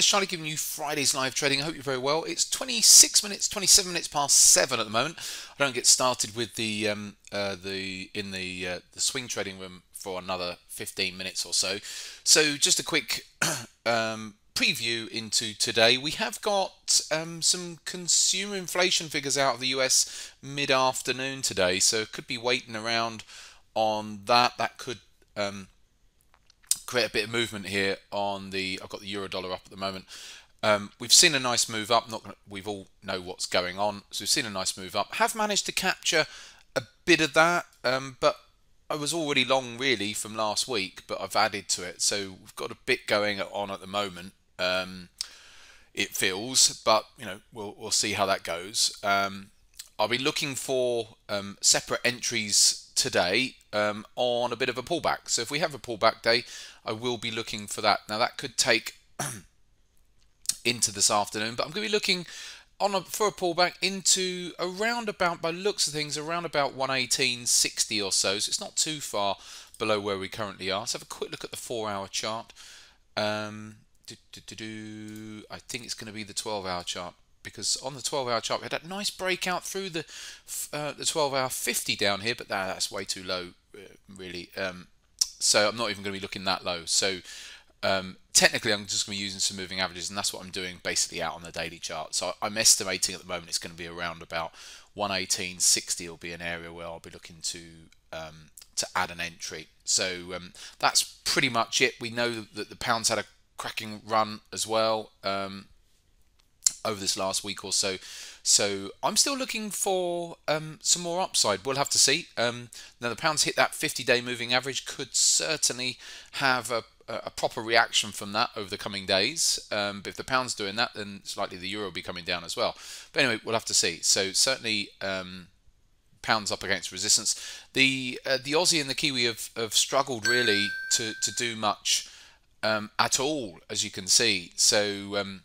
guys, Charlie giving you Friday's live trading. I hope you're very well. It's 26 minutes, 27 minutes past seven at the moment. I don't get started with the um, uh, the in the uh, the swing trading room for another 15 minutes or so. So just a quick um, preview into today. We have got um, some consumer inflation figures out of the US mid-afternoon today, so could be waiting around on that. That could um, create a bit of movement here on the. I've got the euro dollar up at the moment. Um, we've seen a nice move up. Not we've all know what's going on, so we've seen a nice move up. Have managed to capture a bit of that, um, but I was already long really from last week, but I've added to it, so we've got a bit going on at the moment. Um, it feels, but you know we'll we'll see how that goes. Um, I'll be looking for um, separate entries today um, on a bit of a pullback. So if we have a pullback day, I will be looking for that. Now that could take into this afternoon, but I'm going to be looking on a, for a pullback into around about, by looks of things, around about 118.60 or so. So it's not too far below where we currently are. Let's have a quick look at the four-hour chart. Um, do, do, do, I think it's going to be the 12-hour chart because on the 12-hour chart we had that nice breakout through the uh, the 12-hour 50 down here, but that, that's way too low, uh, really. Um, so I'm not even going to be looking that low. So um, technically, I'm just going to be using some moving averages, and that's what I'm doing basically out on the daily chart. So I'm estimating at the moment it's going to be around about 118.60 will be an area where I'll be looking to um, to add an entry. So um, that's pretty much it. We know that the pounds had a cracking run as well. Um, over this last week or so. So I'm still looking for um, some more upside. We'll have to see. Um, now the pounds hit that 50-day moving average could certainly have a, a, proper reaction from that over the coming days. Um, but if the pound's doing that, then it's likely the euro will be coming down as well. But anyway, we'll have to see. So certainly um, pounds up against resistance. The uh, the Aussie and the Kiwi have, have struggled really to, to do much um, at all, as you can see. So um,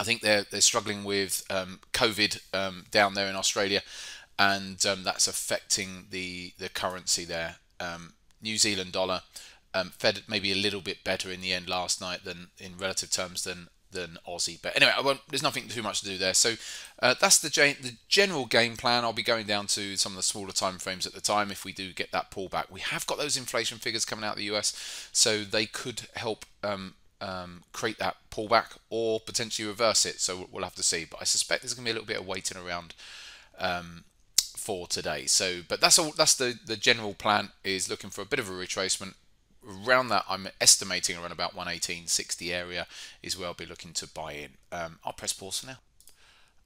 I think they're they're struggling with um, COVID um, down there in Australia, and um, that's affecting the the currency there. Um, New Zealand dollar um, fed maybe a little bit better in the end last night than in relative terms than than Aussie. But anyway, there's nothing too much to do there. So uh, that's the, the general game plan. I'll be going down to some of the smaller time frames at the time if we do get that pullback. We have got those inflation figures coming out of the US, so they could help um, um, create that pullback or potentially reverse it. So we'll have to see. But I suspect there's going to be a little bit of waiting around um, for today. So, but that's all. That's the the general plan. Is looking for a bit of a retracement around that. I'm estimating around about 118.60 area is where I'll be looking to buy in. Um, I'll press pause for now.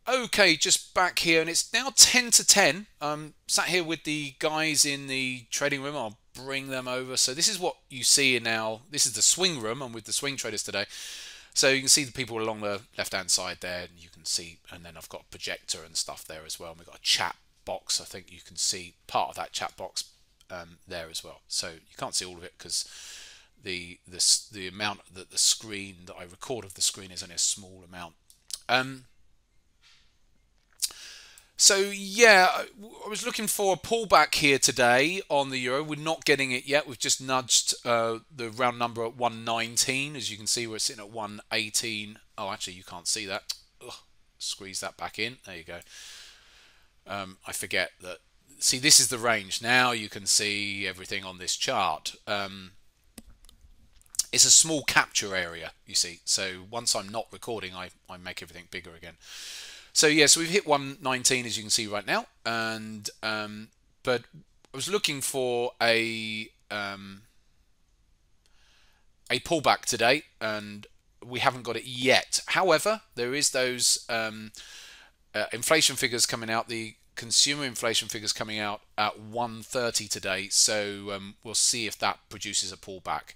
Okay, just back here, and it's now 10 to 10. I'm sat here with the guys in the trading room. I'll bring them over. So this is what you see now. This is the swing room. I'm with the swing traders today. So you can see the people along the left-hand side there, and you can see, and then I've got a projector and stuff there as well. And we've got a chat box. I think you can see part of that chat box um, there as well. So you can't see all of it because the the the amount that the screen that I record of the screen is only a small amount. Um, so yeah, I was looking for a pullback here today on the euro. We're not getting it yet. We've just nudged uh, the round number at 119. As you can see, we're sitting at 118. Oh, actually, you can't see that. Ugh, squeeze that back in. There you go. Um, I forget that. See, this is the range. Now you can see everything on this chart. Um, it's a small capture area, you see. So once I'm not recording, I, I make everything bigger again. So yeah, so we've hit 119 as you can see right now, and um, but I was looking for a um, a pullback today, and we haven't got it yet. However, there is those um, uh, inflation figures coming out. The consumer inflation figures coming out at 130 today, so um, we'll see if that produces a pullback.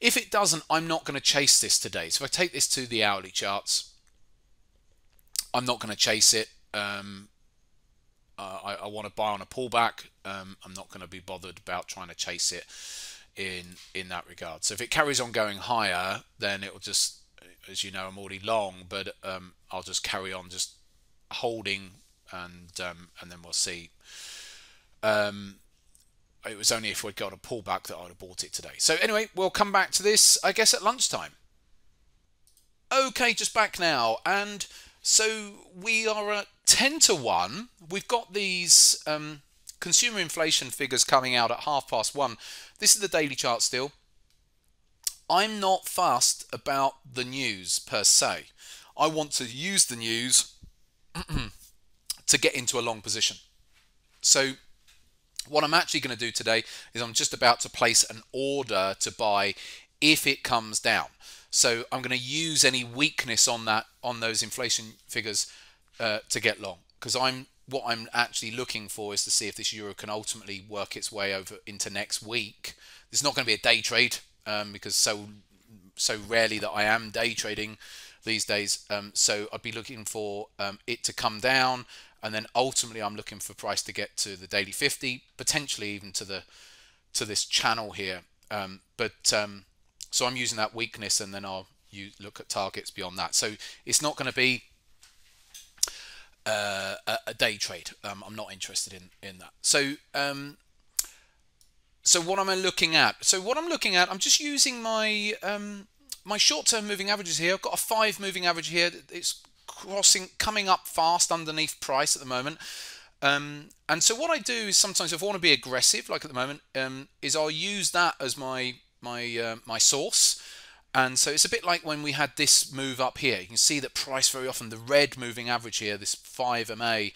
If it doesn't, I'm not going to chase this today. So if I take this to the hourly charts, I'm not going to chase it. Um, uh, I, I want to buy on a pullback. Um, I'm not going to be bothered about trying to chase it in in that regard. So if it carries on going higher, then it will just, as you know, I'm already long, but um, I'll just carry on just holding, and um, and then we'll see. Um, it was only if we'd got a pullback that I'd have bought it today. So anyway, we'll come back to this, I guess, at lunchtime. Okay, just back now. And so we are at 10 to 1. We've got these um, consumer inflation figures coming out at half past one. This is the daily chart still. I'm not fussed about the news per se. I want to use the news to get into a long position. So what I'm actually going to do today is I'm just about to place an order to buy if it comes down. So I'm going to use any weakness on that on those inflation figures uh, to get long because I'm what I'm actually looking for is to see if this euro can ultimately work its way over into next week. It's not going to be a day trade um, because so so rarely that I am day trading these days. Um, so I'd be looking for um, it to come down, and then ultimately I'm looking for price to get to the daily 50, potentially even to the to this channel here. Um, but um, so I'm using that weakness, and then I'll you look at targets beyond that. So it's not going to be uh, a, day trade. Um, I'm not interested in in that. So um, so what am I looking at? So what I'm looking at, I'm just using my um, my short-term moving averages here. I've got a five moving average here. It's crossing, coming up fast underneath price at the moment. Um, and so what I do is sometimes if I want to be aggressive, like at the moment, um, is I'll use that as my my uh, my source. And so it's a bit like when we had this move up here. You can see that price very often, the red moving average here, this 5 MA,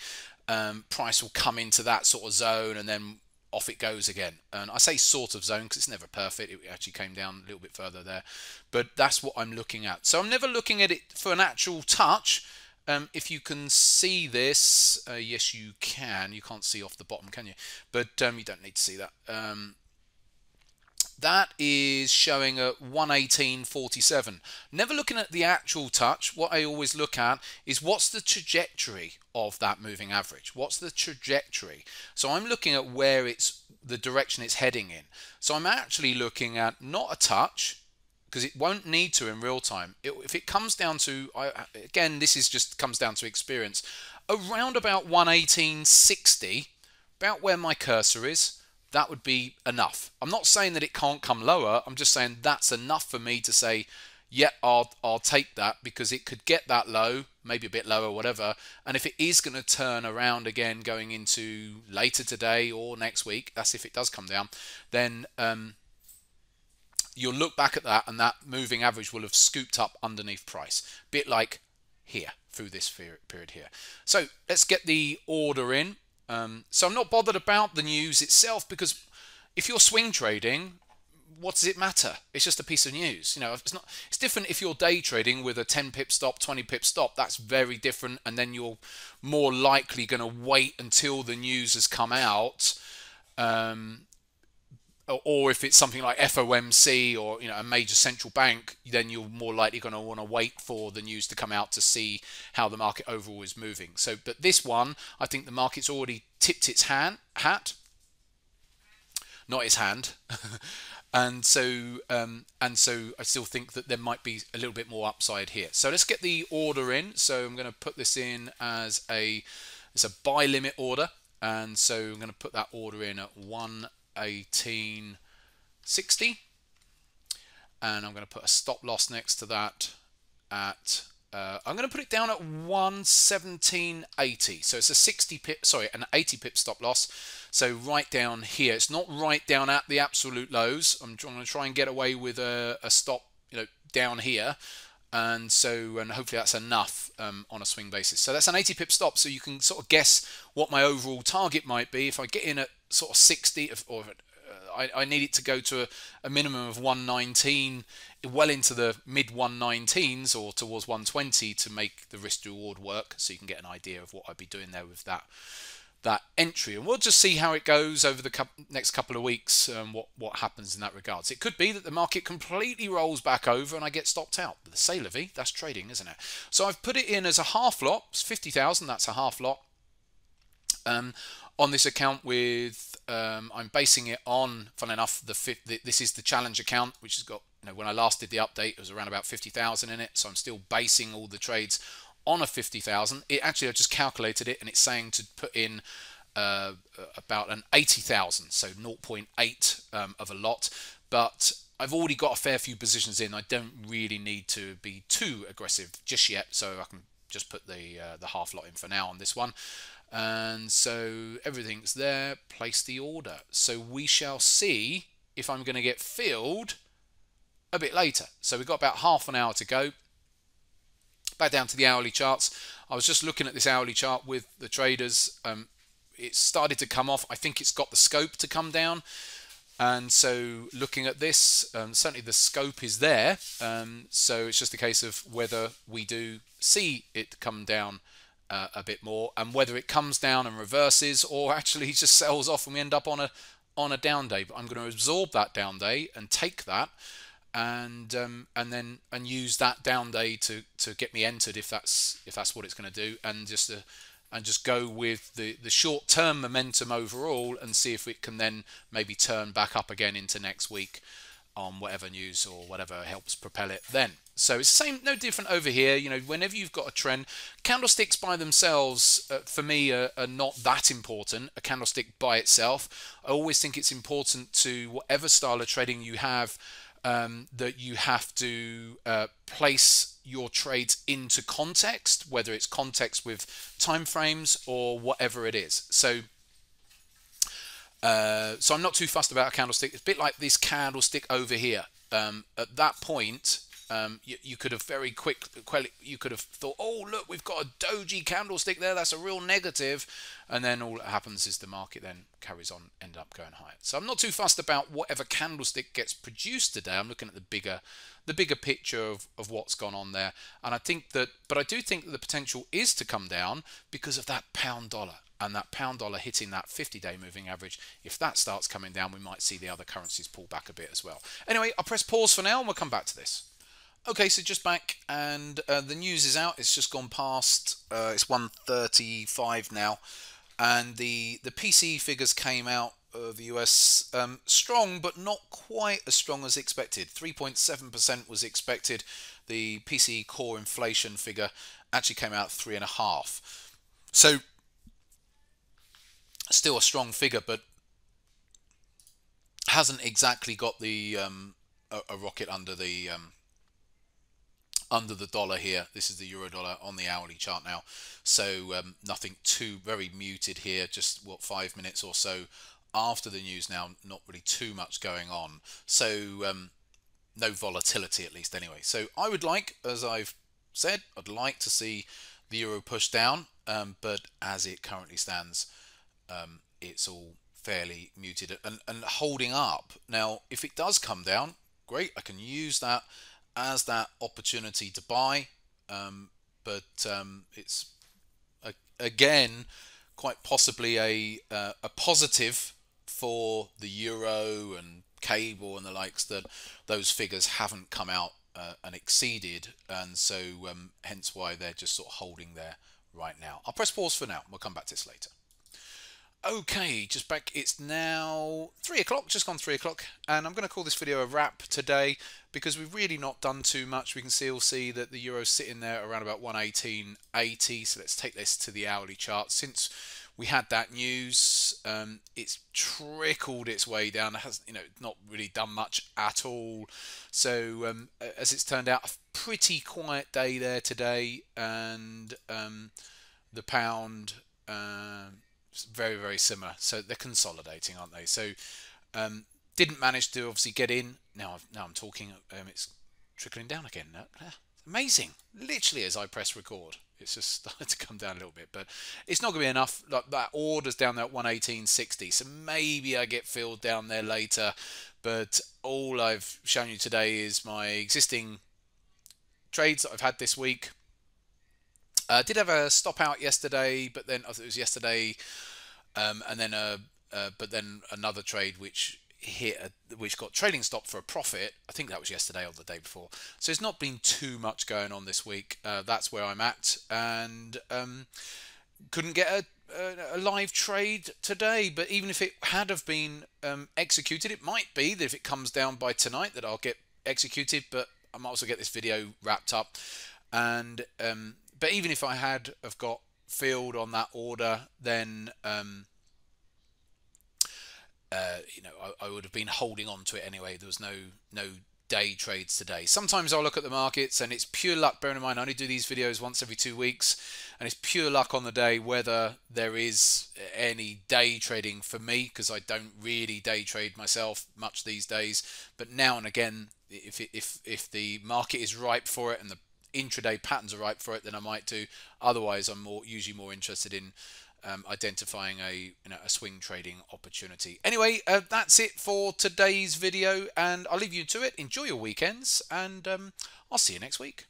um, price will come into that sort of zone and then off it goes again. And I say sort of zone because it's never perfect. It actually came down a little bit further there. But that's what I'm looking at. So I'm never looking at it for an actual touch. Um, if you can see this, uh, yes you can. You can't see off the bottom, can you? But um, you don't need to see that. Um, that is showing at 118.47. Never looking at the actual touch. What I always look at is what's the trajectory of that moving average. What's the trajectory? So I'm looking at where it's the direction it's heading in. So I'm actually looking at not a touch because it won't need to in real time. It, if it comes down to, I, again, this is just comes down to experience, around about 118.60, about where my cursor is, that would be enough. I'm not saying that it can't come lower. I'm just saying that's enough for me to say, yeah, I'll, I'll take that because it could get that low, maybe a bit lower, whatever. And if it is going to turn around again going into later today or next week, that's if it does come down, then um, you'll look back at that and that moving average will have scooped up underneath price. Bit like here through this period here. So let's get the order in. Um, so I'm not bothered about the news itself because if you're swing trading, what does it matter? It's just a piece of news. You know, it's not. It's different if you're day trading with a 10 pip stop, 20 pip stop. That's very different, and then you're more likely going to wait until the news has come out. Um, or if it's something like FOMC or you know a major central bank, then you're more likely going to want to wait for the news to come out to see how the market overall is moving. So, but this one, I think the market's already tipped its hand, hat, not its hand, and so um, and so I still think that there might be a little bit more upside here. So let's get the order in. So I'm going to put this in as a it's a buy limit order, and so I'm going to put that order in at one. 1860 and I'm going to put a stop loss next to that at uh, I'm going to put it down at 117.80 so it's a 60 pip sorry an 80 pip stop loss. So right down here it's not right down at the absolute lows. I'm going to try and get away with a, a stop you know down here. And so and hopefully that's enough um, on a swing basis. So that's an 80 pip stop. So you can sort of guess what my overall target might be. If I get in at sort of 60 or uh, I, I, need it to go to a, a, minimum of 119 well into the mid 119s or towards 120 to make the risk reward work so you can get an idea of what I'd be doing there with that that entry. And we'll just see how it goes over the next couple of weeks um, what what happens in that regards. It could be that the market completely rolls back over and I get stopped out. But the sale of that's trading isn't it? So I've put it in as a half lot. It's 50,000 that's a half lot. Um, on this account with um, I'm basing it on fun enough the, this is the challenge account which has got you know when I last did the update it was around about 50,000 in it so I'm still basing all the trades on a 50,000. It actually I just calculated it and it's saying to put in uh, about an 80,000, so 0.8 um, of a lot. But I've already got a fair few positions in. I don't really need to be too aggressive just yet, so I can just put the uh, the half lot in for now on this one. And so everything's there. Place the order. So we shall see if I'm going to get filled a bit later. So we've got about half an hour to go. Back down to the hourly charts. I was just looking at this hourly chart with the traders. Um, it started to come off. I think it's got the scope to come down. And so looking at this, um, certainly the scope is there. Um, so it's just a case of whether we do see it come down uh, a bit more. And whether it comes down and reverses or actually just sells off and we end up on a on a down day. But I'm going to absorb that down day and take that and um, and then and use that down day to to get me entered if that's if that's what it's going to do. And just to, and just go with the the short term momentum overall and see if it can then maybe turn back up again into next week on whatever news or whatever helps propel it then. So it's the same no different over here. You know whenever you've got a trend candlesticks by themselves uh, for me are, are not that important. A candlestick by itself i always think it's important to whatever style of trading you have um, that you have to uh, place your trades into context, whether it's context with time frames or whatever it is. So, uh, so I'm not too fussed about a candlestick. It's a bit like this candlestick over here. Um, at that point, um, you, you, could have very quick, you could have thought, oh look, we've got a doji candlestick there. That's a real negative, and then all that happens is the market then carries on, end up going higher. So I'm not too fussed about whatever candlestick gets produced today. I'm looking at the bigger, the bigger picture of, of what's gone on there, and I think that, but I do think that the potential is to come down because of that pound dollar and that pound dollar hitting that 50 day moving average if that starts coming down we might see the other currencies pull back a bit as well anyway i'll press pause for now and we'll come back to this Okay, so just back, and uh, the news is out. It's just gone past. Uh, it's 1:35 now, and the the PCE figures came out of the US um, strong, but not quite as strong as expected. 3.7% was expected. The PCE core inflation figure actually came out three and a half. So still a strong figure, but hasn't exactly got the um, a, a, rocket under the um, under the dollar here. This is the euro dollar on the hourly chart now. So um, nothing too very muted here. Just what five minutes or so after the news now. Not really too much going on. So um, no volatility at least anyway. So I would like, as I've said, I'd like to see the euro push down. Um, but as it currently stands, um, it's all fairly muted and, and holding up. Now, if it does come down, great. I can use that as that opportunity to buy, um, but um, it's a, again quite possibly a uh, a positive for the euro and cable and the likes that those figures haven't come out uh, and exceeded, and so um, hence why they're just sort of holding there right now. I'll press pause for now. We'll come back to this later. Okay, just back. It's now three o'clock, just gone three o'clock, and I'm going to call this video a wrap today because we've really not done too much. We can still see that the euro's sitting there around about 118.80. So let's take this to the hourly chart. Since we had that news, um, it's trickled its way down. It has, you know, not really done much at all. So um, as it's turned out, a pretty quiet day there today, and um, the pound. Um, very very similar. So they're consolidating, aren't they? So um, didn't manage to obviously get in. Now I've, now I'm talking. Um, it's trickling down again. Amazing. Literally as I press record, it's just started to come down a little bit, but it's not going to be enough. Like that order's down there at 118.60, so maybe I get filled down there later. But all I've shown you today is my existing trades that I've had this week uh, did have a stop out yesterday, but then it was yesterday, um, and then a, but then another trade which hit, a, which got trading stop for a profit. I think that was yesterday or the day before. So it's not been too much going on this week. Uh, that's where I'm at, and um, couldn't get a, a, a, live trade today. But even if it had have been um, executed, it might be that if it comes down by tonight that I'll get executed. But I might also get this video wrapped up, and um, but even if I had have got filled on that order, then um, uh, you know, I, I would have been holding on to it anyway. There was no no day trades today. Sometimes I'll look at the markets and it's pure luck. Bearing in mind, I only do these videos once every two weeks, and it's pure luck on the day whether there is any day trading for me because I don't really day trade myself much these days. But now and again, if if if the market is ripe for it and the intraday patterns are ripe for it, then I might do. Otherwise, I'm more usually more interested in um, identifying a you know a swing trading opportunity. Anyway, uh, that's it for today's video, and I'll leave you to it. Enjoy your weekends, and um, I'll see you next week.